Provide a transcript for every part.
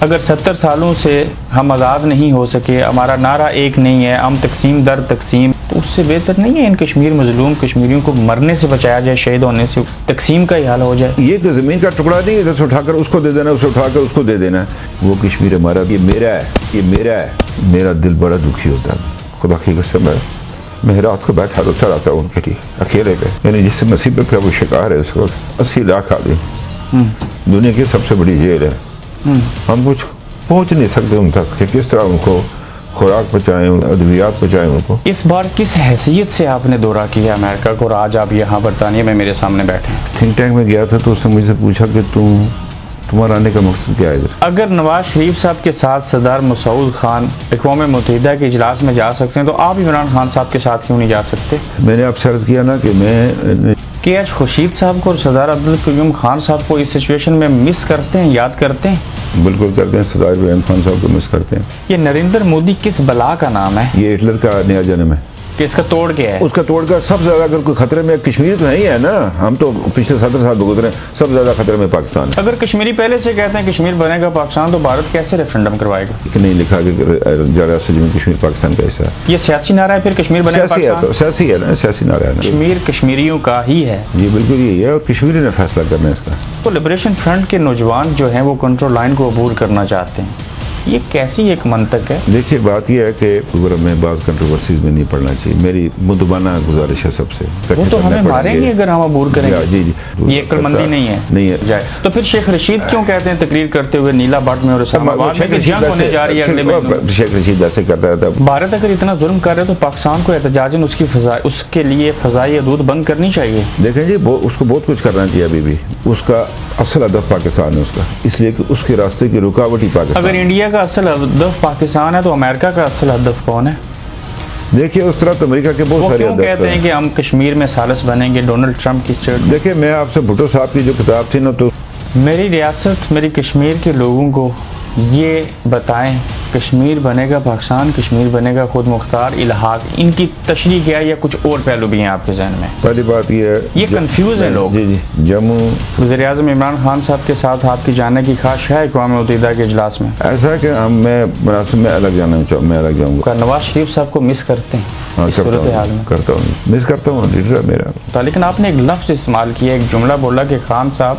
اگر ستر سالوں سے ہم آزاد نہیں ہو سکے ہمارا نعرہ ایک نہیں ہے ہم تقسیم در تقسیم۔ تو اس سے بہتر نہیں ہے ان کشمیر مظلوم کشمیریوں کو مرنے سے بچایا جائے شہید ہونے سے تقسیم کا ہی حال ہو جائے۔ یہ تو زمین کا ٹکڑا نہیں ہے سے اٹھا کر اس کو دے دینا اس سے اٹھا کر اس کو دے دینا۔ وہ کشمیر ہمارا یہ میرا ہے یہ میرا ہے۔ میرا دل بڑا دکھی ہوتا ہے۔ خدا کی قسم ہے۔ میں رات کو بیٹھا روتا رہتا ہوں ان کے لیے اکیلے پہ یعنی جس سے مصیبت کا وہ شکار ہے اس وقت۔ اسی لاکھ آدمی۔ دنیا کی سب سے بڑی جیل ہے۔ ہم کچھ پہنچ نہیں سکتے ان تک کہ کس طرح ان کو خوراک پہنچائیں ادویات پہنچائیں ان کو اس بار کس حیثیت سے آپ نے دورہ کیا امریکہ کو اور آج آپ یہاں برطانیہ میں میرے سامنے بیٹھے ہیں تھنک ٹینک میں گیا تھا تو اس نے مجھ سے پوچھا کہ تم تمہارا آنے کا مقصد کیا ہے ادھر اگر نواز شریف صاحب کے ساتھ صدر مسعود خان اقوام متحدہ کے اجلاس میں جا سکتے ہیں تو آپ عمران خان صاحب کے ساتھ کیوں نہیں جا سکتے میں نے آپ سے عرض کیا نا کہ میں کہ آج خورشید صاحب کو اور صدر عبدالقیوم خان صاحب کو اس سچویشن میں مس کرتے ہیں یاد کرتے ہیں؟ بالکل کرتے ہیں ابراہیم خان صاحب کو مس کرتے ہیں۔ یہ نریندر مودی کس بلا کا نام ہے؟ یہ ہٹلر کا نیا جنم ہے۔ کہ اس کا توڑ کیا ہے؟ اس کا توڑ کر سب سے زیادہ اگر کوئی خطرے میں کشمیر تو ہی ہے نا؟ ہم تو پچھلے ستر سال گزرے ہیں سب سے زیادہ خطرے میں پاکستان ہے۔ اگر کشمیری پہلے سے کہتے ہیں کشمیر بنے گا پاکستان تو بھارت کیسے ریفرنڈم کروائے گا؟ نہیں لکھا کہ جموں کشمیر پاکستان کا حصہ ہے۔ یہ سیاسی نعرہ ہے پھر کشمیر بنے گا سیاسی ہے پاکستان؟ تو سیاسی ہے نا سیاسی نعرہ ہے کشمیر کشمیریوں کا ہی ہے۔ یہ بالکل یہی ہے اور کشمیری نے فیصلہ کرنا ہے اس کا۔ تو لبریشن فرنٹ کے نوجوان جو ہیں وہ کنٹرول لائن کو عبور کرنا چاہتے ہیں۔ یہ کیسی ایک منطق ہے؟ دیکھیے بات یہ ہے کہ ہمیں بعض کنٹروورسیز میں نہیں پڑھنا چاہیے۔ میری مدبانہ گزارش ہے سب سے۔ وہ تو ہمیں ماریں گے اگر ہم عبور کریں گے۔ جی جی یہ عقل مندی نہیں ہے۔ نہیں ہے۔ تو پھر شیخ رشید کیوں کہتے ہیں تقریر کرتے ہوئے نیلا بٹ میں اور اسلام آباد میں کہ جنگ ہونے جا رہی ہے اگلے مہینے شیخ رشید ایسے کرتا ہے بھارت اگر اتنا ظلم کر رہے تو پاکستان کو احتجاجن اس کی فضا اس کے لیے فضائی حدود بند کرنی چاہیے۔ دیکھیں جی اس کو بہت کچھ کرنا چاہیے ابھی بھی۔ اس کا اصل ہدف پاکستان ہے اس کا۔ اس لیے کہ اس کے راستے کی رکاوٹ ہی پاکستان اگر انڈیا کا اصل ہدف پاکستان ہے تو امریکہ کا اصل ہدف کون ہے؟ دیکھیے اس طرح تو امریکہ کے بہت سارے کہتے ہیں۔ ہیں کہ ہم کشمیر میں سالس بنیں گے؟ ڈونلڈ ٹرمپ کی اسٹیٹ دیکھیں میں آپ سے بھٹو صاحب کی جو کتاب تھی نا تو میری ریاست میری کشمیر کے لوگوں کو یہ بتائیں کشمیر بنے گا پاکستان کشمیر بنے گا خود مختار الحاق۔ ان کی تشریح کیا ہے یا کچھ اور پہلو بھی ہیں آپ کے ذہن میں؟ پہلی بات یہ ہے یہ کنفیوز ہیں لوگ۔ جی جی جموں۔ وزیر اعظم عمران خان صاحب کے ساتھ آپ کی جانے کی خواہش ہے اقوام متحدہ کے اجلاس میں؟ ایسا ہے کہ ہم میں مناسب میں الگ جانا چاہوں میں الگ جاؤں گا۔ نواز شریف صاحب کو مس کرتے ہیں ہاں اس کرتا ہوں میں۔ کرتا ہوں۔ مس کرتا ہوں لیڈر ہے میرا۔ لیکن آپ نے ایک لفظ استعمال کیا ایک جملہ بولا کہ خان صاحب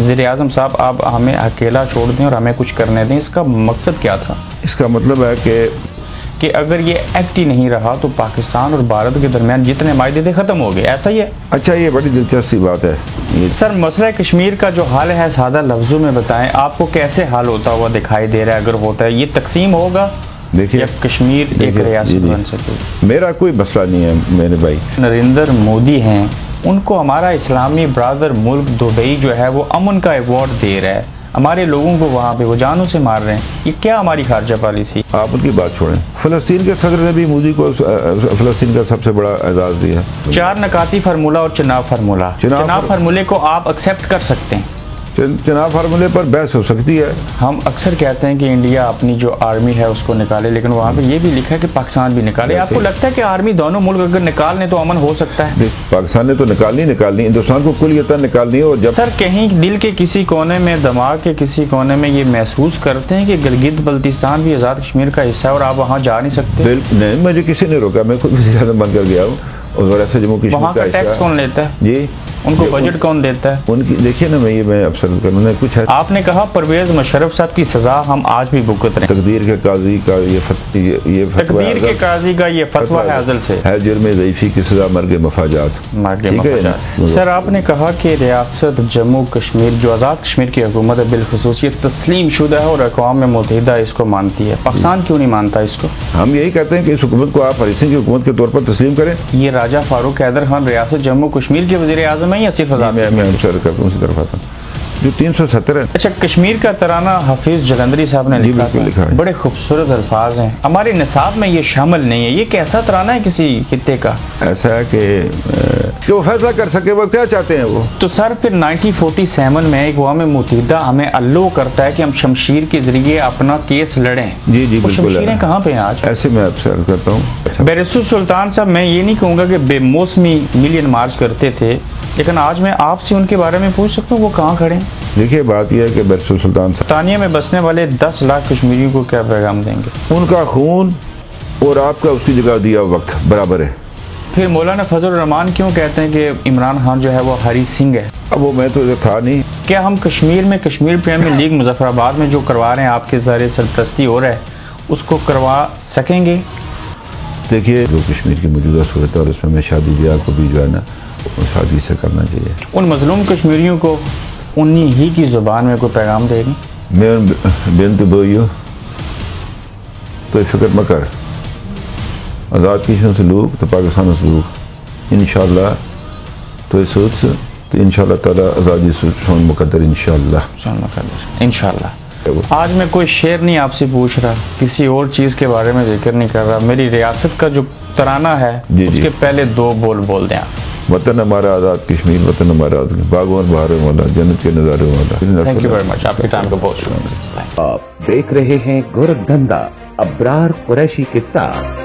وزیر اعظم صاحب آپ ہمیں اکیلا چھوڑ دیں اور ہمیں کچھ کرنے دیں اس کا مقصد کیا تھا؟ اس کا مطلب ہے کہ کہ اگر یہ ایکٹ ہی نہیں رہا تو پاکستان اور بھارت کے درمیان جتنے معاہدے تھے ختم ہو گئے۔ ایسا ہی ہے؟ اچھا یہ بڑی دلچسپ بات ہے۔ سر مسئلہ کشمیر کا جو حال ہے سادہ لفظوں میں بتائیں آپ کو کیسے حال ہوتا ہوا دکھائی دے رہا ہے؟ اگر ہوتا ہے یہ تقسیم ہوگا دیکھیے کشمیر ایک ریاست۔ بن سکے؟ میرا کوئی مسئلہ نہیں ہے میرے بھائی۔ نریندر مودی ہیں۔ ان کو ہمارا اسلامی برادر ملک دبئی جو ہے وہ امن کا ایوارڈ دے رہا ہے۔ ہمارے لوگوں کو وہاں پہ وہ جانوں سے مار رہے ہیں۔ یہ کیا ہماری خارجہ پالیسی؟ آپ ان کی بات چھوڑیں۔ فلسطین کے صدر نے بھی مودی کو فلسطین کا سب سے بڑا اعزاز دیا۔ چار نکاتی فرمولہ اور چناو فرمولہ چناو چناو فر- فرمولے کو آپ ایکسیپٹ کر سکتے ہیں۔ چناب فارمولے پر بحث ہو سکتی ہے۔ ہم اکثر کہتے ہیں کہ انڈیا اپنی جو آرمی ہے اس کو نکالے لیکن وہاں پہ یہ بھی لکھا ہے کہ پاکستان بھی نکالے۔ آپ کو لگتا ہے کہ آرمی دونوں ملک اگر نکال لیں تو امن ہو سکتا ہے؟ پاکستان نے تو نکالنی نکالنی ہندوستان کو کل یتن نکالنی اور جب سر کہیں دل کے کسی کونے میں دماغ کے کسی کونے میں یہ محسوس کرتے ہیں کہ گلگت بلتستان بھی آزاد کشمیر کا حصہ ہے اور آپ وہاں جا نہیں سکتے؟ نہیں مجھے کسی نے روکا میں خود وزیر اعظم بن کر گیا ہوں۔ اور جموں کشمیر کا حصہ ٹیکس۔ کون لیتا ہے؟ جی؟ ان کو یہ بجٹ کون دیتا ہے؟ ان کی دیکھیے نا میں یہ میں افسر کروں نے کچھ ہے۔ آپ نے کہا پرویز مشرف صاحب کی سزا ہم آج بھی بھگت رہے ہیں تقدیر کے قاضی کا یہ فت یہ یہ فتویٰ تقدیر کے قاضی کا یہ فتویٰ ہے ازل سے۔ ہے جرم ضعیفی کی سزا مرگ مفاجات۔ ہے مفاجات۔ سر آپ نے کہا کہ ریاست جموں کشمیر جو آزاد کشمیر کی حکومت ہے بالخصوصیت تسلیم شدہ ہے اور اقوام متحدہ اس کو مانتی ہے۔ پاکستان کیوں نہیں مانتا اس کو؟ ہم یہی کہتے ہیں کہ اس حکومت کو آپ ہری سنگھ کی حکومت کے طور پر تسلیم کریں۔ یہ راجہ فاروق حیدر خان ریاست جموں کشمیر کے وزیر اعظم ہیں یا صرف آزاد میں میں افسر کرتا ہوں اسی طرف آتا ہوں۔ جو تین سو ستر ہے اچھا کشمیر کا ترانہ حفیظ جلندری صاحب نے جی، لکھا تھا۔ ہے۔ بڑے خوبصورت الفاظ ہیں۔ ہمارے نصاب میں یہ شامل نہیں ہے۔ یہ کیسا ترانہ ہے کسی خطے کا؟ ایسا ہے کہ کہ وہ فیصلہ کر سکے وہ کیا چاہتے ہیں وہ؟ تو سر پھر 1947 میں اقوام متحدہ ہمیں الو کرتا ہے کہ ہم شمشیر کے ذریعے اپنا کیس لڑیں۔ جی جی بالکل شمشیریں کہاں پہ ہیں آج؟ ایسے میں آپ سے عرض کرتا ہوں۔ بیرسو سلطان صاحب میں یہ نہیں کہوں گا کہ بے موسمی ملین مارچ کرتے تھے لیکن آج میں آپ سے ان کے بارے میں پوچھ سکتا ہوں وہ کہاں کھڑے ہیں؟ دیکھیے بات یہ ہے کہ برسول سلطان صاحب برطانیہ میں بسنے والے دس لاکھ کشمیریوں کو کیا پیغام دیں گے؟ ان کا خون اور آپ کا اس کی جگہ دیا وقت برابر ہے۔ پھر مولانا فضل الرحمان کیوں کہتے ہیں کہ عمران خان جو ہے وہ ہری سنگھ ہے؟ اب وہ میں تو تھا نہیں۔ کیا ہم کشمیر میں کشمیر پریمی لیگ مظفر آباد میں جو کروا رہے ہیں آپ کے ذریعے سرپرستی ہو رہا ہے اس کو کروا سکیں گے؟ دیکھیے جو کشمیر کی موجودہ صورت ہے اور اس میں میں شادی بیاہ کو بھی جو ہے نا شادی سے کرنا چاہیے۔ ان مظلوم کشمیریوں کو انہی ہی کی زبان میں کوئی پیغام دے گی؟ میں ان بین تو بوئیو تو فکر مہ کر۔ آزاد کشن سلوک تو پاکستان سلوک انشاءاللہ تو یہ سوچ تو انشاءاللہ تعالیٰ آزادی سون مقدر انشاءاللہ۔ انشاءاللہ۔ آج میں کوئی شعر نہیں آپ سے پوچھ رہا کسی اور چیز کے بارے میں ذکر نہیں کر رہا۔ میری ریاست کا جو ترانہ ہے جی، اس جی۔ کے پہلے دو بول بول دیں وطن ہمارا آزاد کشمیر وطن ہمارا آزاد باغوان بہار مولا جنت کے نظارے مولا۔ تھینک یو ویری مچ آپ کے ٹائم کا بہت شکریہ۔ آپ دیکھ رہے ہیں گورکھ دھندا ابرار قریشی کے ساتھ۔